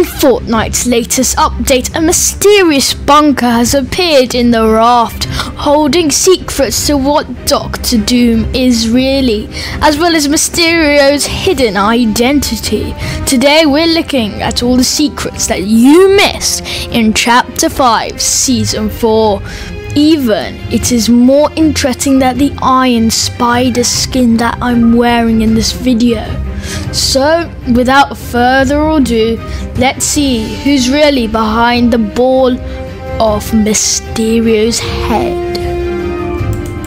In Fortnite's latest update, a mysterious bunker has appeared in the raft, holding secrets to what Doctor Doom is really, as well as Mysterio's hidden identity. Today we're looking at all the secrets that you missed in Chapter 5, Season 4. Even it is more interesting than the iron spider skin that I'm wearing in this video. So, without further ado, let's see who's really behind the ball of Mysterio's head.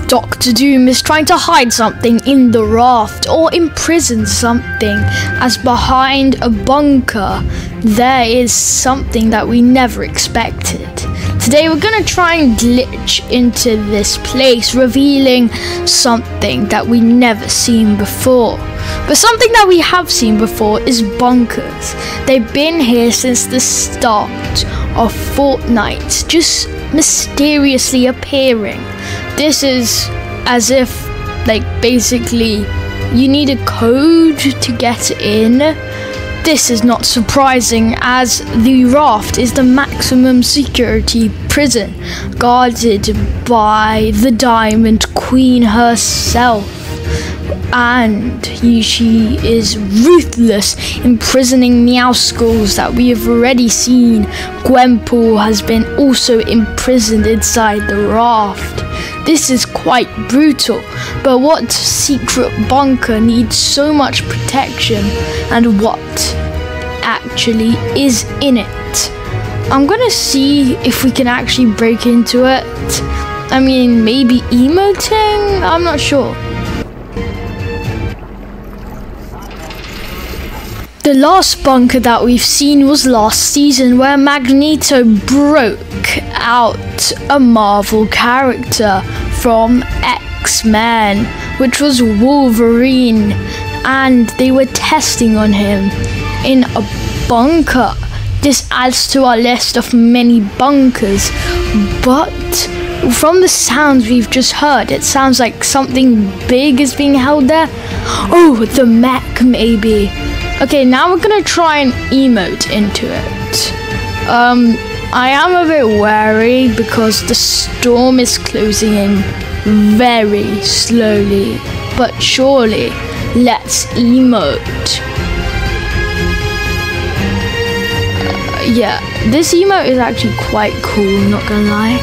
Doctor Doom is trying to hide something in the raft or imprison something, as behind a bunker there is something that we never expected. Today we're gonna try and glitch into this place, revealing something that we never seen before. But something that we have seen before is bunkers. They've been here since the start of Fortnite, just mysteriously appearing. This is as if, like, basically, you need a code to get in. This is not surprising, as the raft is the maximum security prison, guarded by the Diamond Queen herself and she is ruthless, imprisoning Meowscles that we have already seen. Gwenpool has been also imprisoned inside the raft. This is quite brutal, but what secret bunker needs so much protection and what actually is in it? I'm gonna see if we can actually break into it. I mean, maybe emoting? I'm not sure. The last bunker that we've seen was last season where Magneto broke out a Marvel character from X-Men, which was Wolverine, and they were testing on him in a bunker. This adds to our list of many bunkers, but from the sounds we've just heard, it sounds like something big is being held there. Oh, the mech maybe. Okay, now we're gonna try and emote into it. Um, I am a bit wary because the storm is closing in very slowly, but surely. Let's emote. Uh, yeah, this emote is actually quite cool, not gonna lie.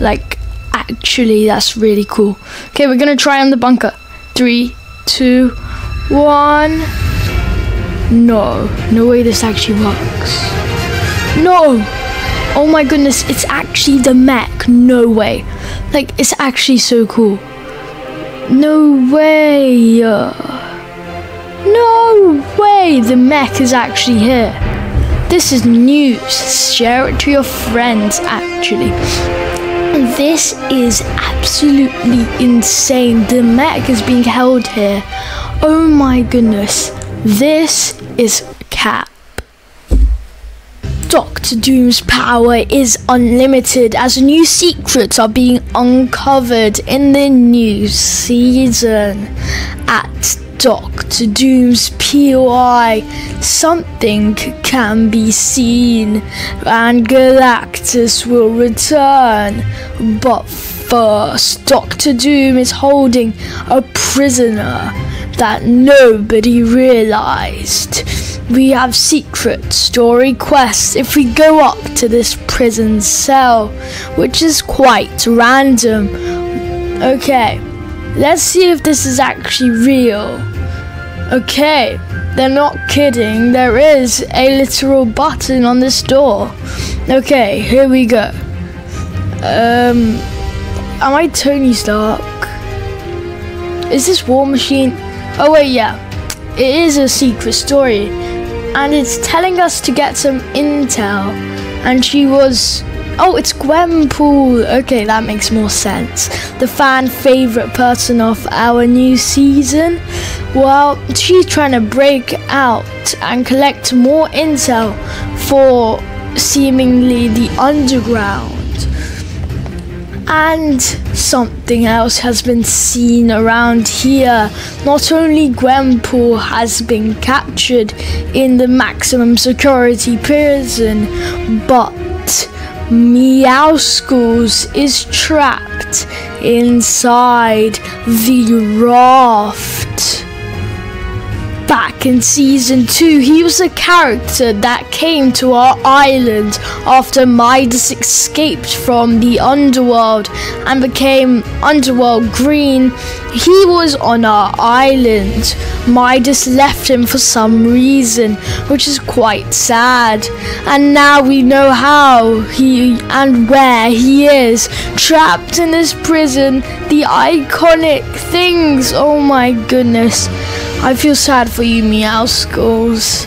Like, actually, that's really cool. Okay, we're gonna try on the bunker. Three, two, one. No, no way this actually works. No! Oh my goodness, it's actually the mech. No way. Like, it's actually so cool. No way. No way the mech is actually here. This is news. Share it to your friends, actually. This is absolutely insane. The mech is being held here. Oh my goodness. This is Cap. Doctor Doom's power is unlimited as new secrets are being uncovered in the new season. At Doctor Doom's POI, something can be seen and Galactus will return. But first, Doctor Doom is holding a prisoner that nobody realized. We have secret story quests if we go up to this prison cell, which is quite random. Okay, let's see if this is actually real. Okay, they're not kidding. There is a literal button on this door. Okay, here we go. Um, am I Tony Stark? Is this War Machine? Oh wait, yeah. It is a secret story. And it's telling us to get some intel. And she was Oh, it's Gwenpool. Okay, that makes more sense. The fan favorite person of our new season. Well, she's trying to break out and collect more intel for seemingly the underground. And something else has been seen around here. Not only Gwenpool has been captured in the maximum security prison, but Meowscles is trapped inside the raft back in season 2, he was a character that came to our island after Midas escaped from the underworld and became Underworld Green. He was on our island. Midas left him for some reason, which is quite sad. And now we know how he and where he is, trapped in this prison. The iconic things. Oh my goodness. I feel sad for you, Meowscles.